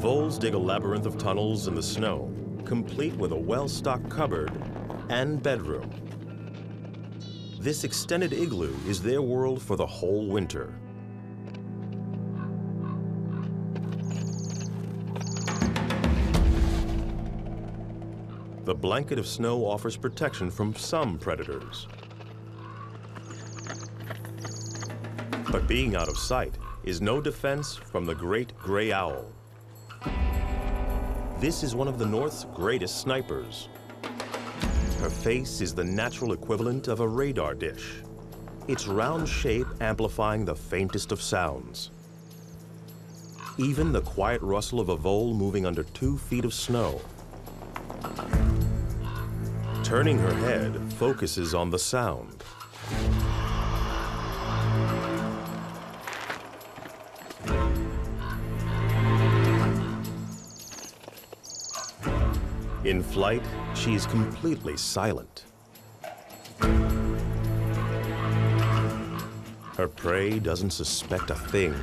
eagles dig a labyrinth of tunnels in the snow, complete with a well-stocked cupboard and bedroom. This extended igloo is their world for the whole winter. The blanket of snow offers protection from some predators. But being out of sight is no defense from the great gray owl. This is one of the North's greatest snipers. Her face is the natural equivalent of a radar dish, its round shape amplifying the faintest of sounds. Even the quiet rustle of a vole moving under two feet of snow. Turning her head focuses on the sound. In flight, she is completely silent. Her prey doesn't suspect a thing